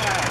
Yeah.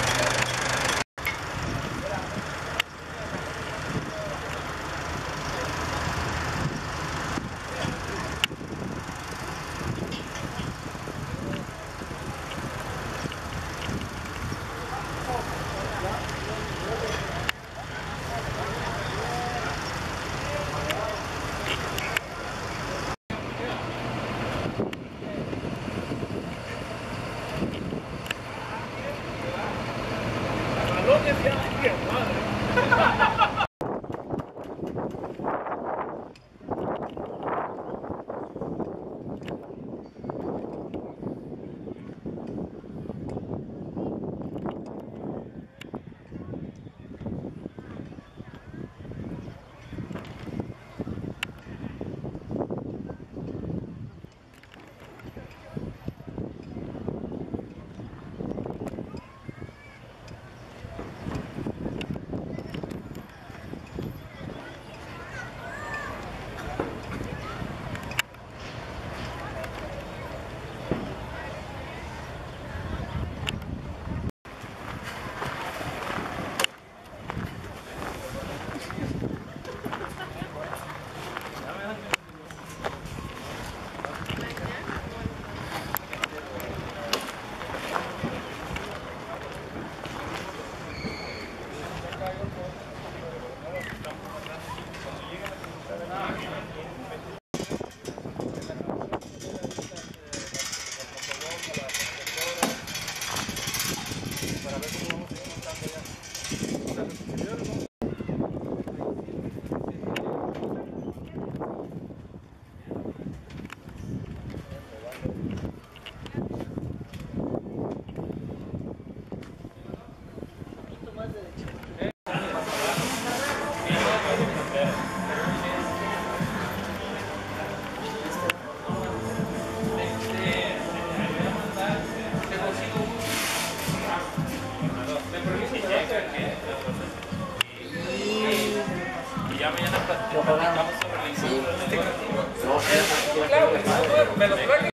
Y ya mañana platicamos sobre el Sí. este No, Claro, que me lo.